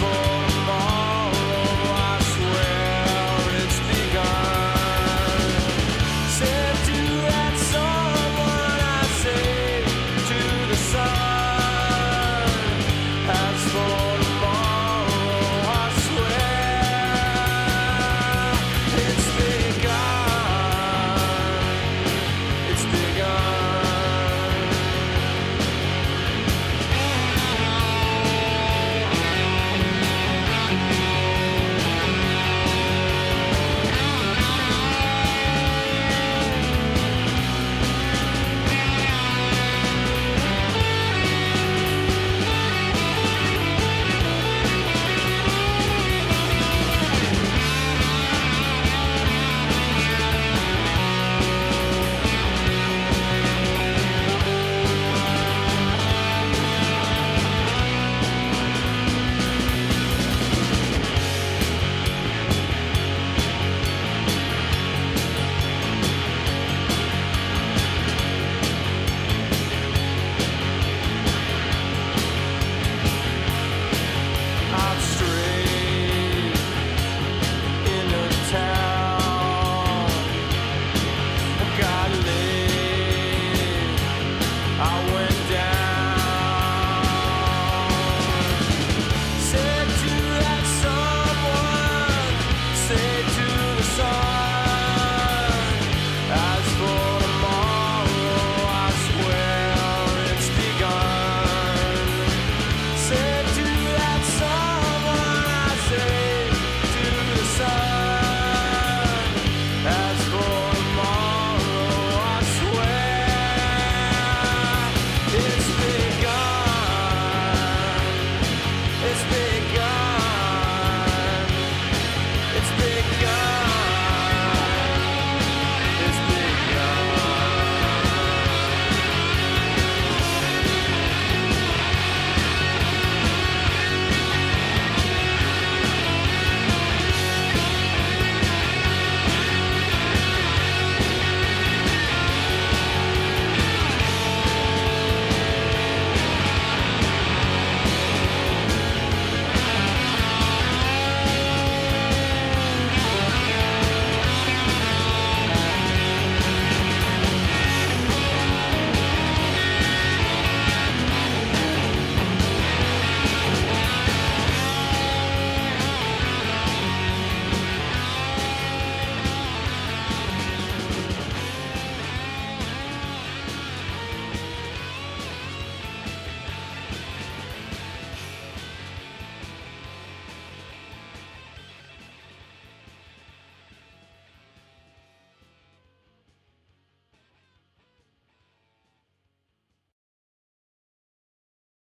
impossible.